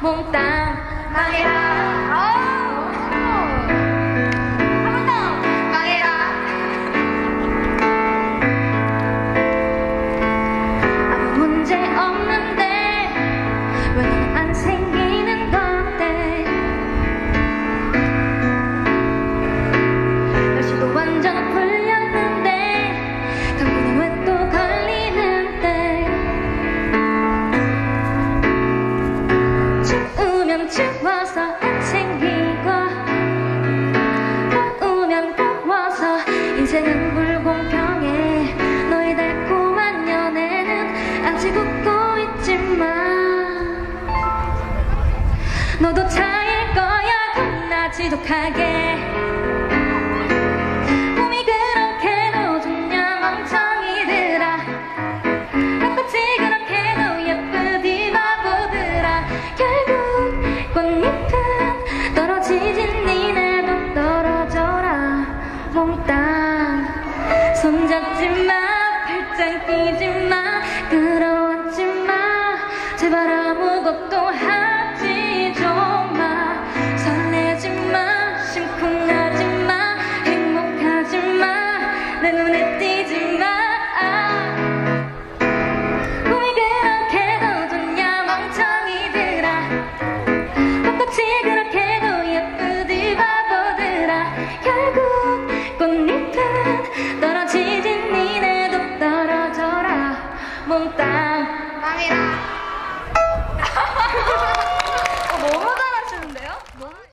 몽땅 망해 추우면 추워서 안 생기고 더우면 더워서 인생은 불공평해. 너의 달콤한 연애는 아직 웃고 있지만 너도 차일 거야. 겁나 지독하게 몽땅 손잡지 마 팔짱 끼지 마 끌어안지 마.